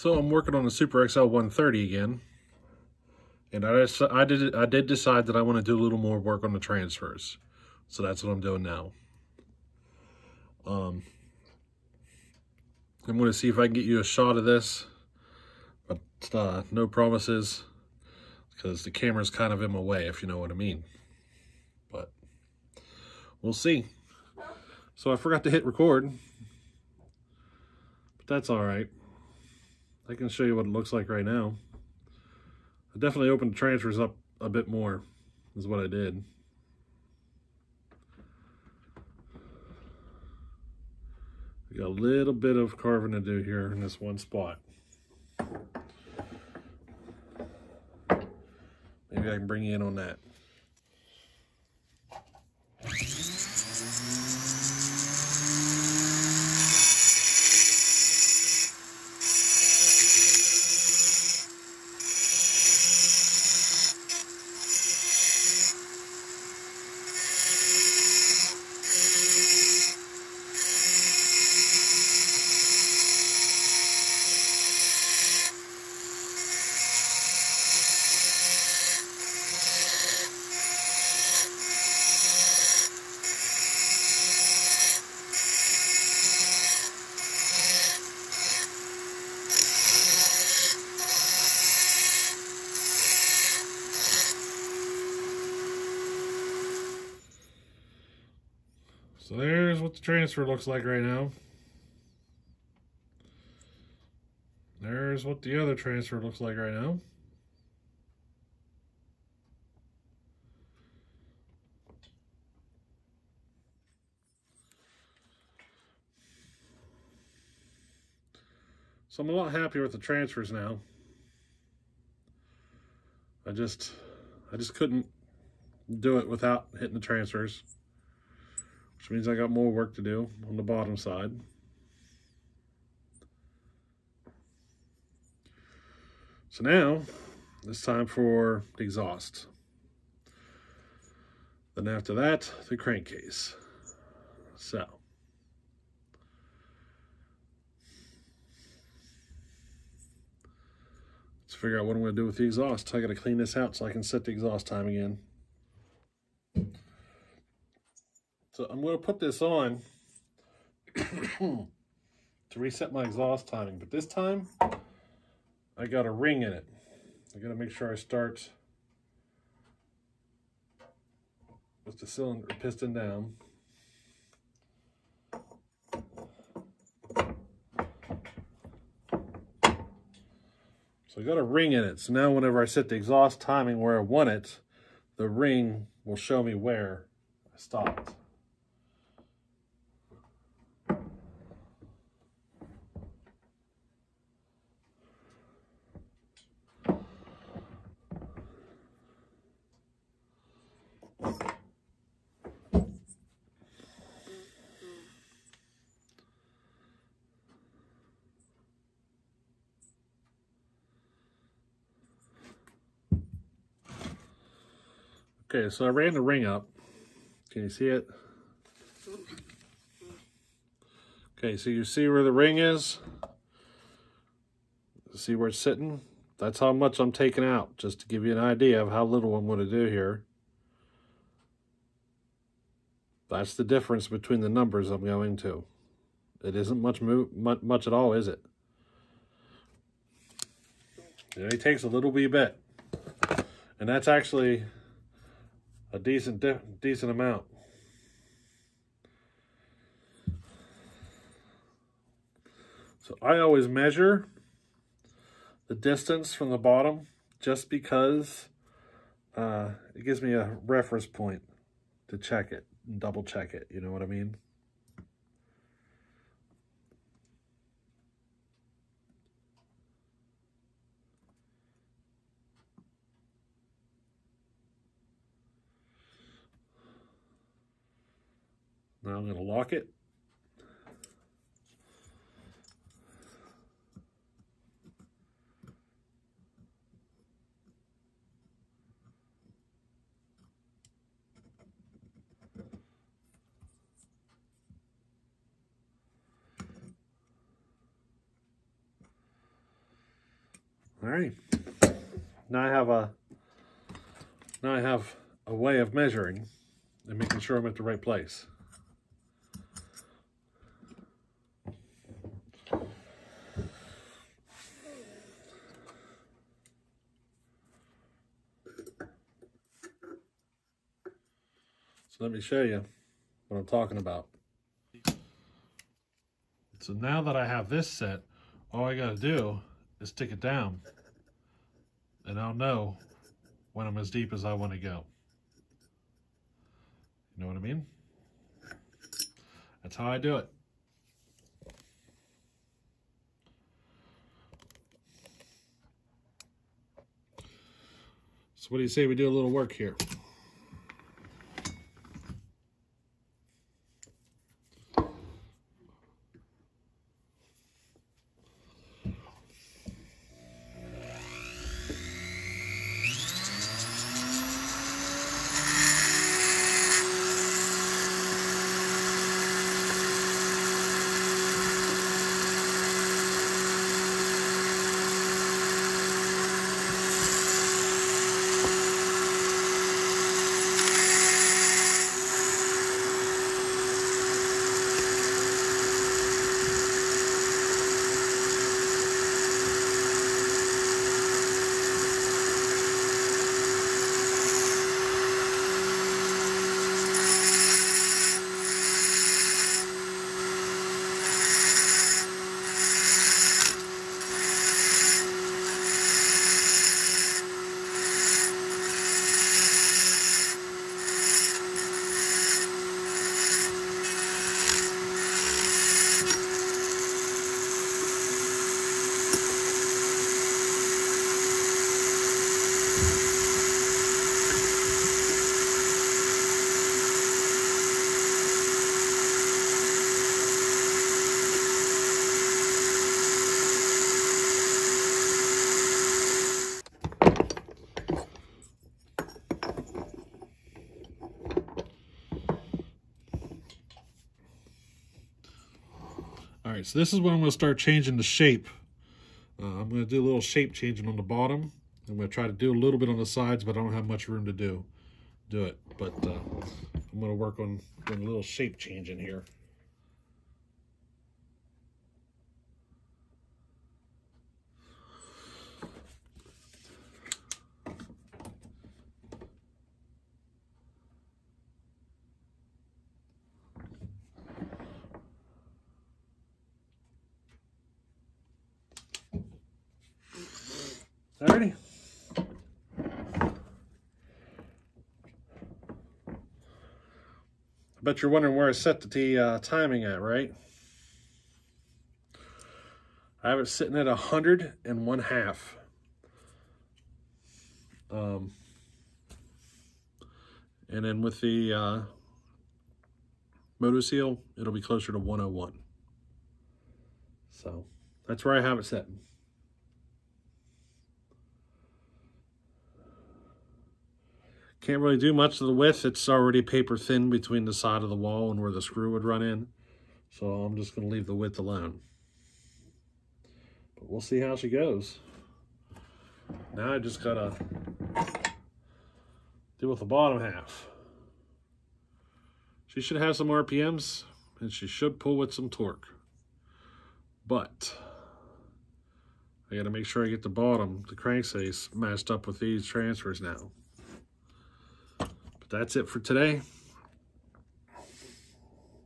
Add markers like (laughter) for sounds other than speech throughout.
So I'm working on the Super XL 130 again. And I, I, did, I did decide that I want to do a little more work on the transfers. So that's what I'm doing now. Um, I'm going to see if I can get you a shot of this. But uh, no promises. Because the camera's kind of in my way, if you know what I mean. But we'll see. So I forgot to hit record. But that's all right. I can show you what it looks like right now. I definitely opened the transfers up a bit more, is what I did. I got a little bit of carving to do here in this one spot. Maybe I can bring you in on that. So there's what the transfer looks like right now. There's what the other transfer looks like right now. So I'm a lot happier with the transfers now. I just, I just couldn't do it without hitting the transfers which means I got more work to do on the bottom side. So now it's time for the exhaust. Then after that, the crankcase. So. Let's figure out what I'm going to do with the exhaust. I got to clean this out so I can set the exhaust time again. So I'm going to put this on (coughs) to reset my exhaust timing. But this time, I got a ring in it. I got to make sure I start with the cylinder piston down. So I got a ring in it. So now whenever I set the exhaust timing where I want it, the ring will show me where I stopped. Okay, so I ran the ring up. Can you see it? Okay, so you see where the ring is? See where it's sitting? That's how much I'm taking out, just to give you an idea of how little I'm going to do here. That's the difference between the numbers I'm going to. It isn't much much, much at all, is it? It only takes a little wee bit. And that's actually a decent decent amount. So I always measure the distance from the bottom just because uh, it gives me a reference point to check it and double check it. You know what I mean? I'm going to lock it. All right. Now I have a now I have a way of measuring and making sure I'm at the right place. Let me show you what I'm talking about. So now that I have this set, all I gotta do is stick it down and I'll know when I'm as deep as I want to go. You know what I mean? That's how I do it. So what do you say we do a little work here? Right, so this is when I'm going to start changing the shape. Uh, I'm going to do a little shape changing on the bottom. I'm going to try to do a little bit on the sides, but I don't have much room to do do it. But uh, I'm going to work on doing a little shape change in here. Alrighty. I bet you're wondering where I set the uh, timing at, right? I have it sitting at a hundred and one half. Um, and then with the uh, Seal, it'll be closer to 101. So that's where I have it set. Can't really do much of the width. It's already paper thin between the side of the wall and where the screw would run in. So I'm just going to leave the width alone. But we'll see how she goes. Now I just got to deal with the bottom half. She should have some RPMs and she should pull with some torque. But I got to make sure I get the bottom, the crankcase, matched up with these transfers now that's it for today.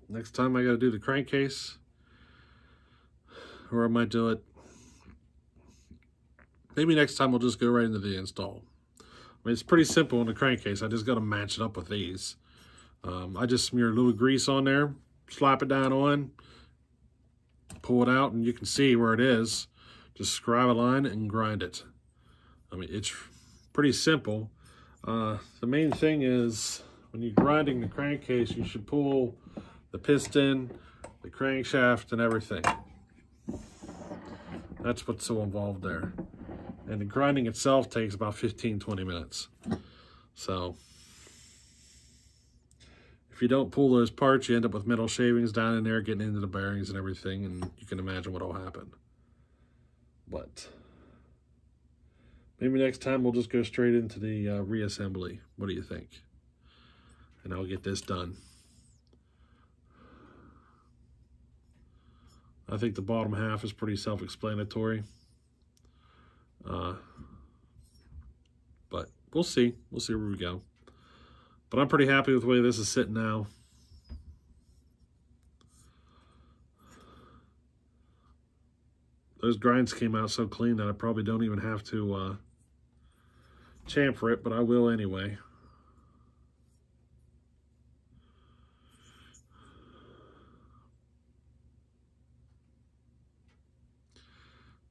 Next time I got to do the crankcase. Or I might do it. Maybe next time we'll just go right into the install. I mean, it's pretty simple in the crankcase. I just got to match it up with these. Um, I just smear a little grease on there, slap it down on, pull it out, and you can see where it is. Just scribe a line and grind it. I mean, it's pretty simple. Uh, the main thing is when you're grinding the crankcase, you should pull the piston, the crankshaft, and everything. That's what's so involved there. And the grinding itself takes about 15, 20 minutes. So if you don't pull those parts, you end up with metal shavings down in there, getting into the bearings and everything, and you can imagine what will happen. But Maybe next time we'll just go straight into the uh, reassembly. What do you think? And I'll get this done. I think the bottom half is pretty self-explanatory. Uh, but we'll see. We'll see where we go. But I'm pretty happy with the way this is sitting now. Those grinds came out so clean that I probably don't even have to uh, chamfer it, but I will anyway.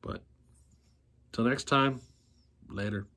But till next time, later.